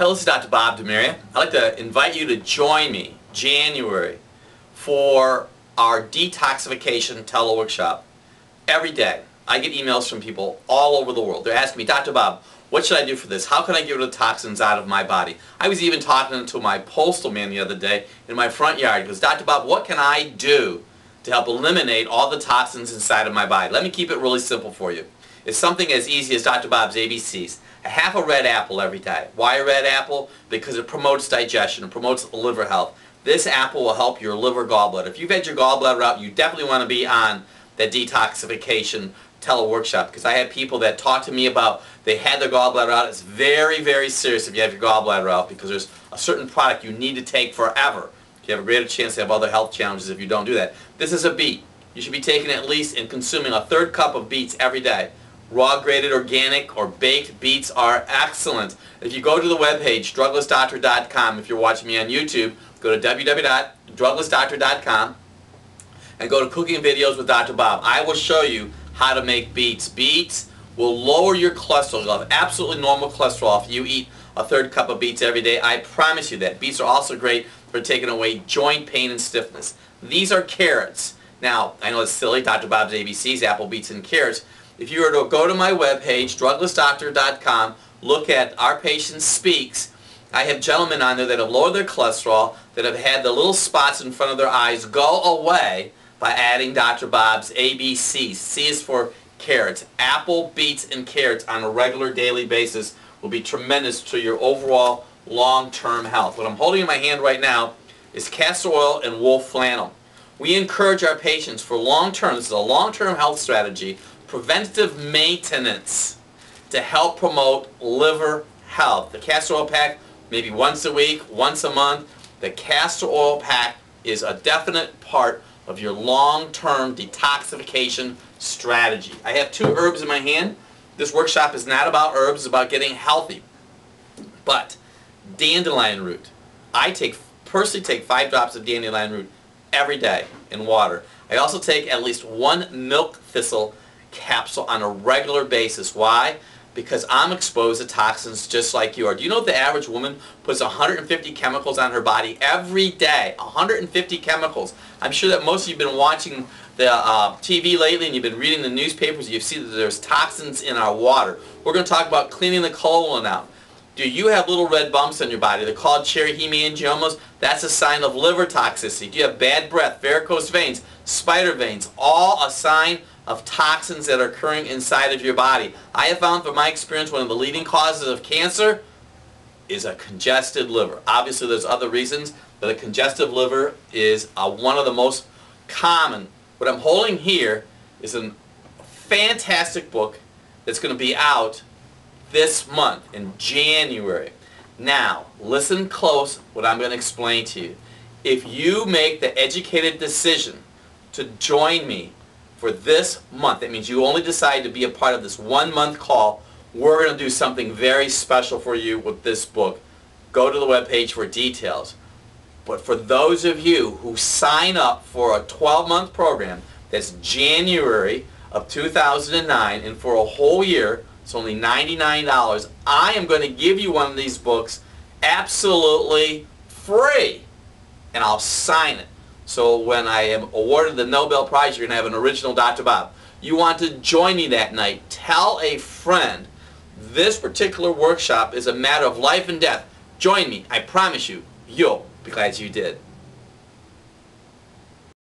Hello, this is Dr. Bob DeMaria. I'd like to invite you to join me January for our detoxification teleworkshop every day. I get emails from people all over the world. They're asking me, Dr. Bob, what should I do for this? How can I get rid of toxins out of my body? I was even talking to my postal man the other day in my front yard. He goes, Dr. Bob, what can I do to help eliminate all the toxins inside of my body? Let me keep it really simple for you. It's something as easy as Dr. Bob's ABCs. A half a red apple every day. Why a red apple? Because it promotes digestion, it promotes liver health. This apple will help your liver gallbladder. If you've had your gallbladder out, you definitely want to be on that detoxification teleworkshop because I had people that talked to me about they had their gallbladder out. It's very, very serious if you have your gallbladder out because there's a certain product you need to take forever. You have a greater chance to have other health challenges if you don't do that. This is a beet. You should be taking at least and consuming a third cup of beets every day. Raw graded organic or baked beets are excellent. If you go to the webpage, druglessdoctor.com, if you're watching me on YouTube, go to www.druglessdoctor.com and go to cooking videos with Dr. Bob. I will show you how to make beets. Beets will lower your cholesterol. You'll have absolutely normal cholesterol if you eat a third cup of beets every day. I promise you that. Beets are also great for taking away joint pain and stiffness. These are carrots. Now, I know it's silly, Dr. Bob's ABCs, apple, beets, and carrots. If you were to go to my webpage, druglessdoctor.com, look at Our Patient Speaks, I have gentlemen on there that have lowered their cholesterol, that have had the little spots in front of their eyes go away by adding Dr. Bob's ABC. C is for carrots. Apple, beets, and carrots on a regular daily basis will be tremendous to your overall long-term health. What I'm holding in my hand right now is castor oil and wool flannel. We encourage our patients for long-term, this is a long-term health strategy, preventative maintenance to help promote liver health. The castor oil pack, maybe once a week, once a month. The castor oil pack is a definite part of your long-term detoxification strategy. I have two herbs in my hand. This workshop is not about herbs, it's about getting healthy. But dandelion root. I take personally take five drops of dandelion root every day in water. I also take at least one milk thistle capsule on a regular basis. Why? because I'm exposed to toxins just like you are. Do you know the average woman puts 150 chemicals on her body every day? 150 chemicals. I'm sure that most of you have been watching the uh, TV lately and you've been reading the newspapers. You've seen that there's toxins in our water. We're going to talk about cleaning the colon out. Do you have little red bumps on your body? They're called cherry hemangiomas. That's a sign of liver toxicity. Do you have bad breath, varicose veins, spider veins? All a sign of toxins that are occurring inside of your body. I have found from my experience one of the leading causes of cancer is a congested liver. Obviously there's other reasons, but a congestive liver is uh, one of the most common. What I'm holding here is a fantastic book that's going to be out this month in January. Now, listen close what I'm going to explain to you. If you make the educated decision to join me for this month. That means you only decide to be a part of this one month call. We're going to do something very special for you with this book. Go to the webpage for details. But for those of you who sign up for a 12-month program, that's January of 2009, and for a whole year, it's only $99. I am going to give you one of these books absolutely free, and I'll sign it. So when I am awarded the Nobel Prize, you're going to have an original Dr. Bob. You want to join me that night. Tell a friend. This particular workshop is a matter of life and death. Join me. I promise you, you'll be glad you did.